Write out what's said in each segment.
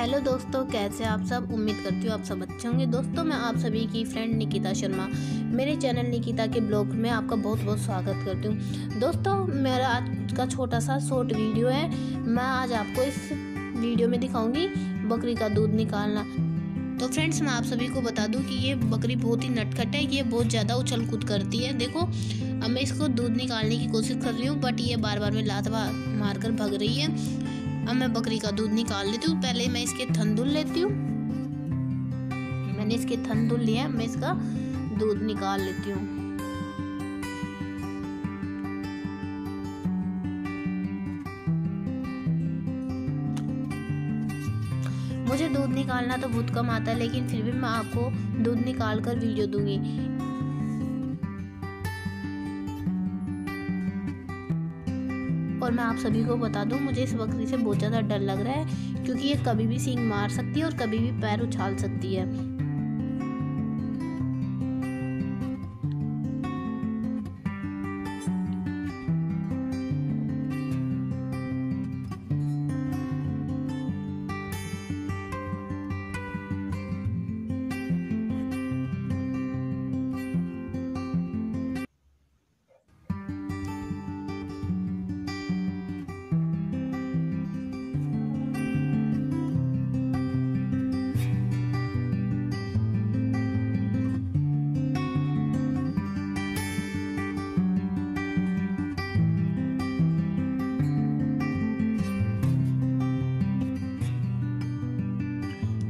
Hello दोस्तों, कैसे आप सब? उम्मीद करती हूँ आप सब अच्छे होंगे। दोस्तों, मैं आप सभी की फ्रेंड निकिता शर्मा। मेरे चैनल निकिता के ब्लॉग में आपका बहुत बहुत स्वागत करती हूँ। दोस्तों, मेरा आज का छोटा सा शॉर्ट वीडियो है। मैं आज आपको इस वीडियो में दिखाऊँगी बकरी का दूध निकालना। तो फ्रेंड्स मैं आप सभी को बता दूँ कि ये बकरी बहुत ही नटखट है। ये बहुत ज़्यादा उछल कूद करती है। देखो, अब मैं इसको दूध निकालने की कोशिश कर रही हूँ बट ये बार बार में लात मार कर भग रही है। अब मैं बकरी का दूध निकाल लेती हूँ। पहले मैं इसके थन धुल लेती हूँ। मैंने इसके थन धुल लिया मैं इसका दूध निकाल लेती हूँ। मुझे दूध निकालना तो बहुत कम आता है, लेकिन फिर भी मैं आपको दूध निकाल कर वीडियो दूँगी। और मैं आप सभी को बता दूँ, मुझे इस बकरी से बहुत ज़्यादा डर लग रहा है, क्योंकि ये कभी भी सींग मार सकती है और कभी भी पैर उछाल सकती है।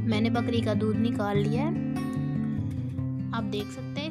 मैंने बकरी का दूध निकाल लिया है। आप देख सकते